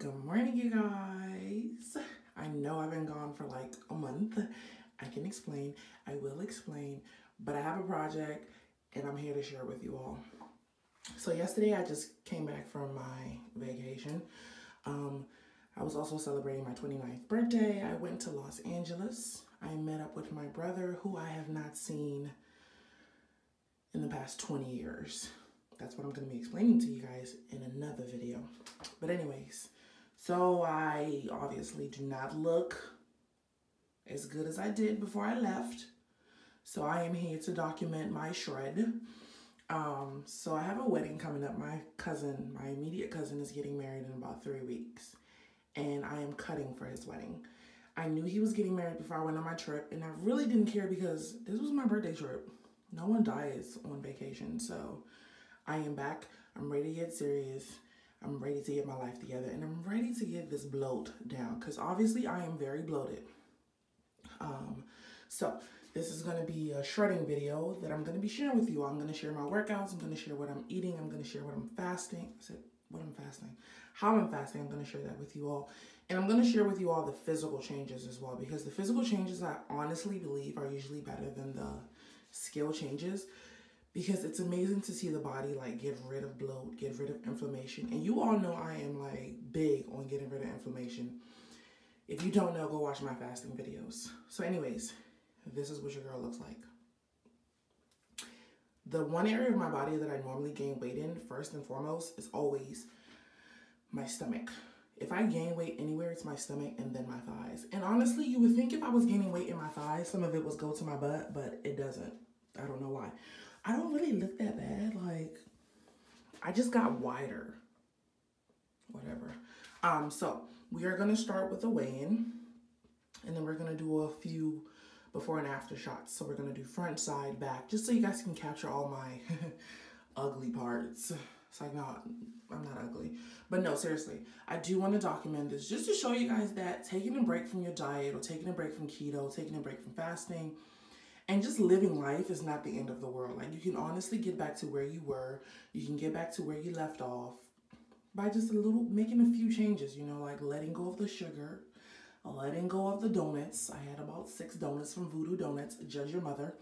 Good morning, you guys. I know I've been gone for like a month. I can explain. I will explain. But I have a project and I'm here to share with you all. So yesterday I just came back from my vacation. Um, I was also celebrating my 29th birthday. I went to Los Angeles. I met up with my brother who I have not seen in the past 20 years. That's what I'm going to be explaining to you guys in another video. But anyways, so I obviously do not look as good as I did before I left. So I am here to document my shred. Um, so I have a wedding coming up. My cousin, my immediate cousin is getting married in about three weeks. And I am cutting for his wedding. I knew he was getting married before I went on my trip. And I really didn't care because this was my birthday trip. No one dies on vacation. So I am back. I'm ready to get serious. I'm ready to get my life together and I'm ready to get this bloat down because obviously I am very bloated. Um, so this is going to be a shredding video that I'm going to be sharing with you. I'm going to share my workouts. I'm going to share what I'm eating. I'm going to share what I'm fasting. I said what I'm fasting. How I'm fasting. I'm going to share that with you all. And I'm going to share with you all the physical changes as well because the physical changes I honestly believe are usually better than the skill changes because it's amazing to see the body like get rid of bloat, get rid of inflammation. And you all know I am like big on getting rid of inflammation. If you don't know, go watch my fasting videos. So anyways, this is what your girl looks like. The one area of my body that I normally gain weight in, first and foremost, is always my stomach. If I gain weight anywhere, it's my stomach and then my thighs. And honestly, you would think if I was gaining weight in my thighs, some of it was go to my butt, but it doesn't. I don't know why. I don't really look that bad. Like, I just got wider. Whatever. Um, so we are gonna start with a weigh-in, and then we're gonna do a few before and after shots. So we're gonna do front, side, back, just so you guys can capture all my ugly parts. It's like, no, I'm not ugly. But no, seriously, I do want to document this just to show you guys that taking a break from your diet or taking a break from keto, taking a break from fasting, and just living life is not the end of the world. Like you can honestly get back to where you were. You can get back to where you left off by just a little making a few changes, you know, like letting go of the sugar, letting go of the donuts. I had about six donuts from Voodoo Donuts. Judge your mother.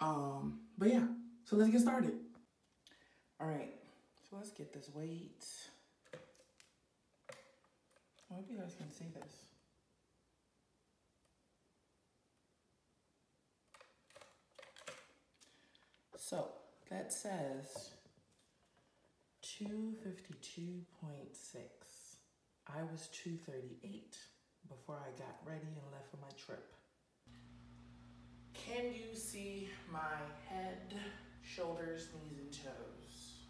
Um, but yeah, so let's get started. All right, so let's get this weight. I hope you guys can see this. So that says 252.6. I was 238 before I got ready and left for my trip. Can you see my head, shoulders, knees, and toes?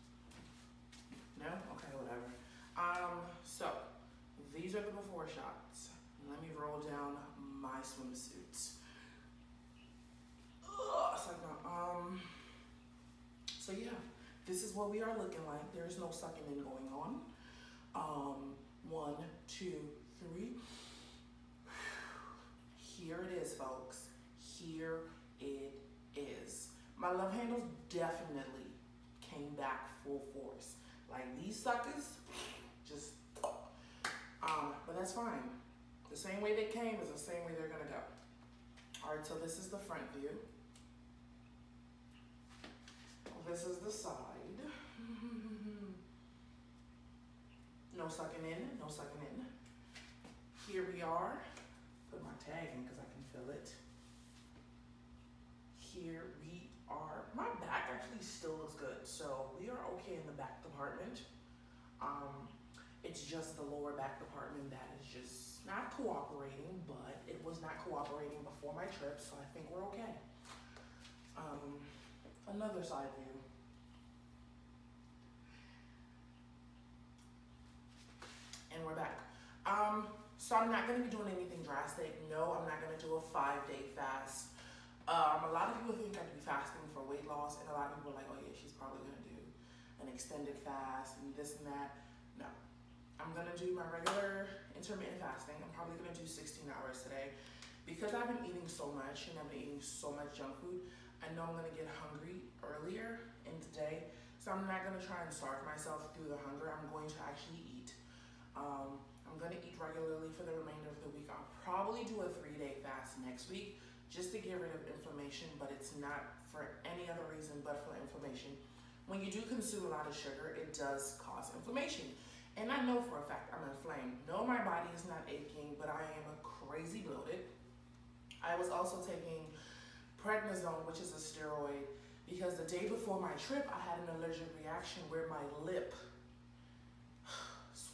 No? Okay, whatever. Um, so these are the before shots. Let me roll down my swimsuits. Ugh, so um, so yeah, this is what we are looking like. There's no sucking in going on. Um, one, two, three. Here it is, folks. Here it is. My love handles definitely came back full force. Like these suckers, just, um, but that's fine. The same way they came is the same way they're gonna go. All right, so this is the front view. This is the side. no sucking in, no sucking in. Here we are. Put my tag in because I can feel it. Here we are. My back actually still looks good, so we are okay in the back department. Um, it's just the lower back department that is just not cooperating, but it was not cooperating before my trip, so I think we're okay. Um, another side view. And we're back. Um, so I'm not gonna be doing anything drastic. No, I'm not gonna do a five day fast. Um, a lot of people think I could be fasting for weight loss, and a lot of people are like, oh yeah, she's probably gonna do an extended fast and this and that. No, I'm gonna do my regular intermittent fasting. I'm probably gonna do 16 hours today. Because I've been eating so much and I've been eating so much junk food, I know I'm gonna get hungry earlier in the day. So I'm not gonna try and starve myself through the hunger. I'm going to actually eat. Um, I'm gonna eat regularly for the remainder of the week. I'll probably do a three day fast next week just to get rid of inflammation, but it's not for any other reason but for inflammation. When you do consume a lot of sugar, it does cause inflammation. And I know for a fact I'm inflamed. No, my body is not aching, but I am crazy bloated. I was also taking prednisone, which is a steroid, because the day before my trip, I had an allergic reaction where my lip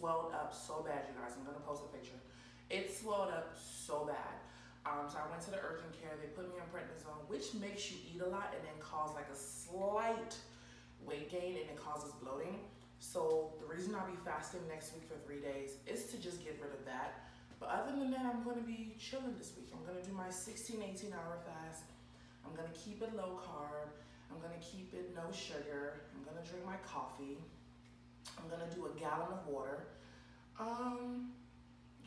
swelled up so bad, you guys. I'm gonna post a picture. It swelled up so bad. Um, so I went to the urgent care. They put me on prednisone, which makes you eat a lot and then cause like a slight weight gain and it causes bloating. So the reason I'll be fasting next week for three days is to just get rid of that. But other than that, I'm to be chilling this week. I'm to do my 16, 18 hour fast. I'm to keep it low carb. I'm to keep it no sugar. I'm to drink my coffee. I'm to do a gallon of water. Um,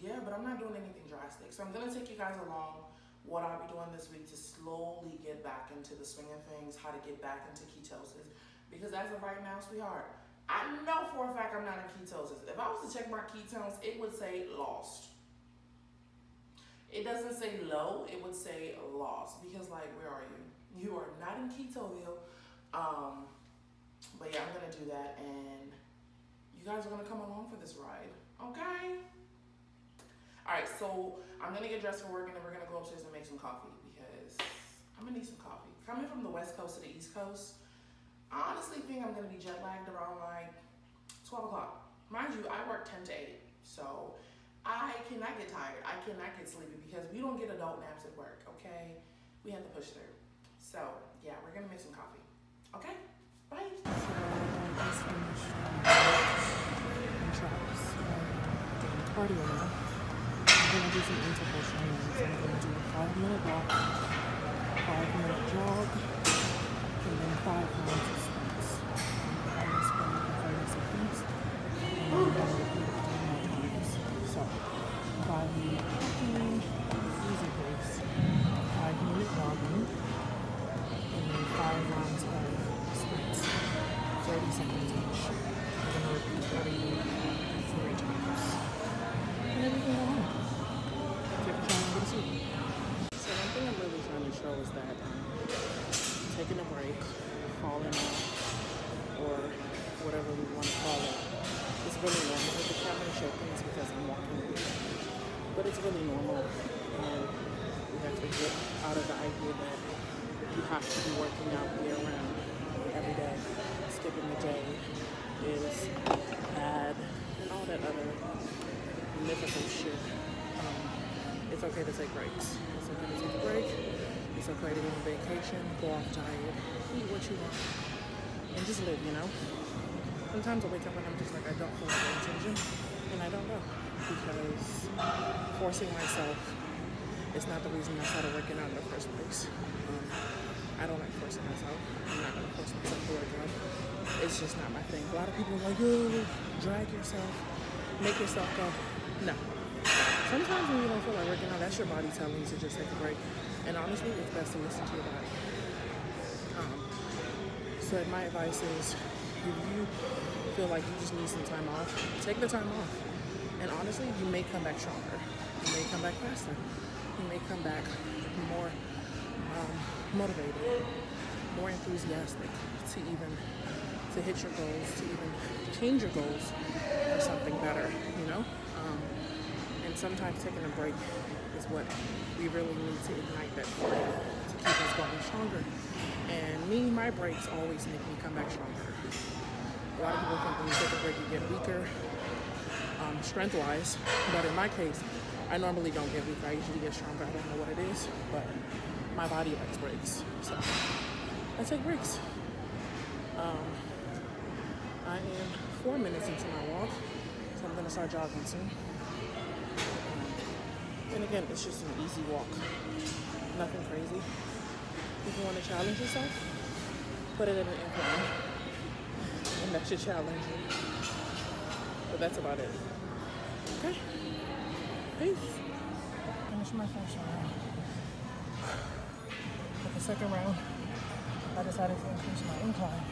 yeah, but I'm not doing anything drastic. So I'm to take you guys along what I'll be doing this week to slowly get back into the swing of things, how to get back into ketosis. Because as of right now, sweetheart, I know for a fact I'm not in ketosis. If I was to check my ketones, it would say lost. It doesn't say low, it would say lost. Because like, where are you? You are not in ketoville. Um, but yeah, I'm gonna do that and you guys are gonna come along for this ride, okay? All right, so I'm gonna get dressed for work and then we're gonna go upstairs and make some coffee because I'm gonna need some coffee. Coming from the west coast to the east coast, I honestly think I'm gonna be jet lagged around like 12 o'clock. Mind you, I work 10 to 8, so I cannot get tired. I cannot get sleepy because we don't get adult naps at work, okay? We have to push through. So, yeah, we're gonna make some coffee. Okay? Bye. So, I just finished traps. Cardio now. I'm gonna do some interval trainings. I'm gonna do a five minute walk, five minute jog, and then five rounds of sprints. I'm gonna spend 30 seconds. And then I'm gonna repeat three more times. So, five minute walking, easy pace, five minute jogging, and then five rounds of sprints, 30 seconds each. I'm gonna repeat that show is that um, taking a break, falling off, or whatever we want to call it, it, is really normal. With the camera shaking, it's because I'm walking. But it's really normal, and we have to get out of the idea that you have to be working out year round every day. Skipping the day is bad, and all that other mythical shit. Um, it's okay to take breaks. It's okay to take a break. It's okay to go on vacation, go off diet, eat what you want, and just live, you know? Sometimes I wake up and I'm just like, I don't feel like gym, and I don't go because forcing myself is not the reason I started working out in the first place. Um, I don't like forcing myself. I'm not gonna force myself to work out. It's just not my thing. A lot of people are like, oh, drag yourself, make yourself go. No. Sometimes when you don't feel like working out, that's your body telling you to just take a break. And honestly, it's best to listen to your body. Um, so my advice is, if you feel like you just need some time off, take the time off. And honestly, you may come back stronger. You may come back faster. You may come back more um, motivated, more enthusiastic to even to hit your goals, to even change your goals for something better. You know. Um, and sometimes taking a break is what we really need to ignite that flame to keep us going stronger. And me, my breaks always make me come back stronger. A lot of people think when you take a break, you get weaker, um, strength-wise. But in my case, I normally don't get weaker. I usually get stronger. I don't know what it is, but my body likes breaks. So I take breaks. Um, I am four minutes into my walk, so I'm gonna start jogging soon. And again, it's just an easy walk. Nothing crazy. If you want to challenge yourself, put it in an incline. And that's your challenge. But that's about it. Okay. Peace. Finish my first round. For the second round, I decided to increase my incline.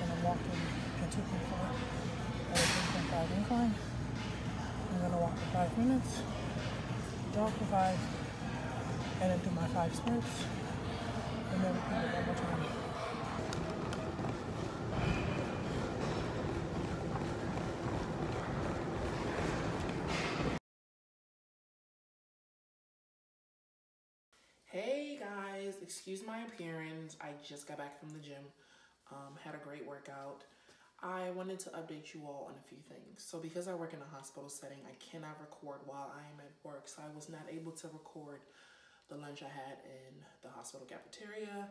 And I'm walking a 2.5 at a 3.5 incline. I'm gonna walk for five minutes, jog for five, and then do my five sprints, and then repeat it one more time. Hey guys, excuse my appearance. I just got back from the gym. Um, had a great workout. I wanted to update you all on a few things. So because I work in a hospital setting, I cannot record while I am at work. So I was not able to record the lunch I had in the hospital cafeteria.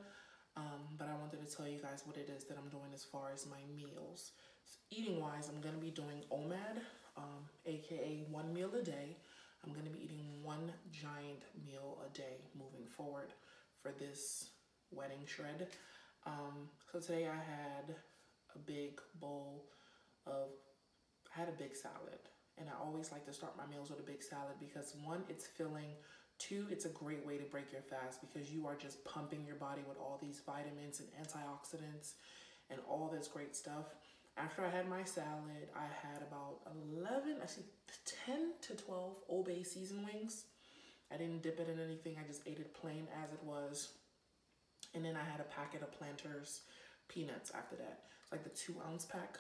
Um, but I wanted to tell you guys what it is that I'm doing as far as my meals. So eating wise, I'm gonna be doing OMAD, um, AKA one meal a day. I'm gonna be eating one giant meal a day moving forward for this wedding shred. Um, so today I had a big bowl of, I had a big salad. And I always like to start my meals with a big salad because one, it's filling. Two, it's a great way to break your fast because you are just pumping your body with all these vitamins and antioxidants and all this great stuff. After I had my salad, I had about 11, I see 10 to 12 Old Bay season wings. I didn't dip it in anything. I just ate it plain as it was. And then I had a packet of Planters peanuts after that. It's like the two ounce pack.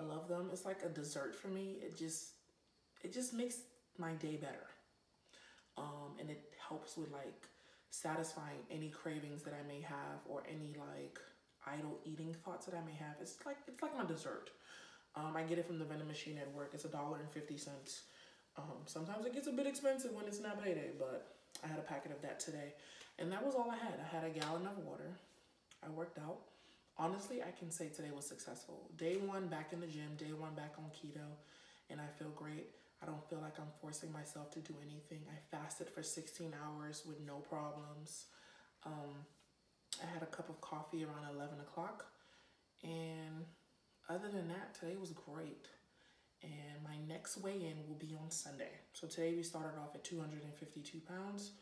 I love them. It's like a dessert for me. It just, it just makes my day better. Um, and it helps with like satisfying any cravings that I may have or any like idle eating thoughts that I may have. It's like, it's like my dessert. Um, I get it from the vending machine at work. It's a dollar and 50 cents. Um, sometimes it gets a bit expensive when it's not payday, but I had a packet of that today. And that was all I had. I had a gallon of water. I worked out. Honestly, I can say today was successful. Day one back in the gym, day one back on keto, and I feel great. I don't feel like I'm forcing myself to do anything. I fasted for 16 hours with no problems. Um, I had a cup of coffee around 11 o'clock. And other than that, today was great. And my next weigh-in will be on Sunday. So today we started off at 252 pounds.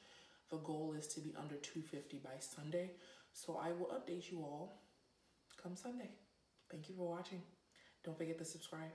The goal is to be under 250 by Sunday. So I will update you all come Sunday. Thank you for watching. Don't forget to subscribe.